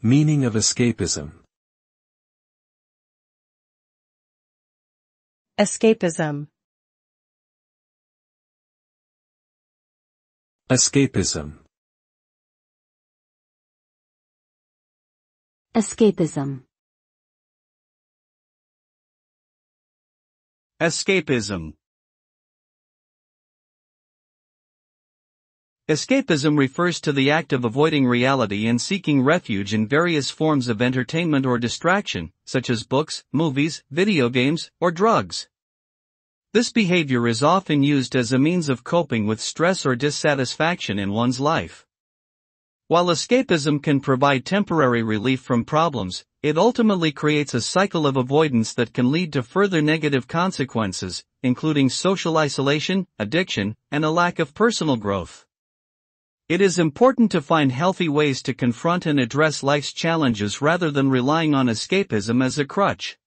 Meaning of escapism. Escapism. Escapism. Escapism. Escapism. Escapism refers to the act of avoiding reality and seeking refuge in various forms of entertainment or distraction, such as books, movies, video games, or drugs. This behavior is often used as a means of coping with stress or dissatisfaction in one's life. While escapism can provide temporary relief from problems, it ultimately creates a cycle of avoidance that can lead to further negative consequences, including social isolation, addiction, and a lack of personal growth. It is important to find healthy ways to confront and address life's challenges rather than relying on escapism as a crutch.